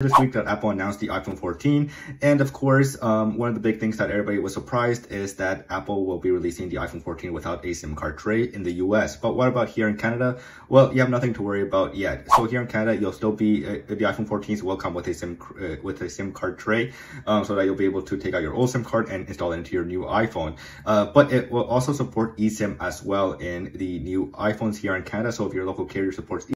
this week that Apple announced the iPhone 14. And of course, um, one of the big things that everybody was surprised is that Apple will be releasing the iPhone 14 without a SIM card tray in the US. But what about here in Canada? Well, you have nothing to worry about yet. So here in Canada, you'll still be, uh, the iPhone 14s will come with a SIM, uh, with a SIM card tray, um, so that you'll be able to take out your old SIM card and install it into your new iPhone. Uh, but it will also support eSIM as well in the new iPhones here in Canada. So if your local carrier supports